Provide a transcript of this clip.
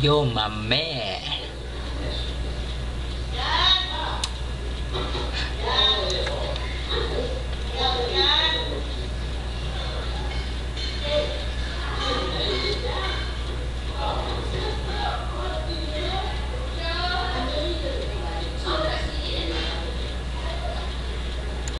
You're my man.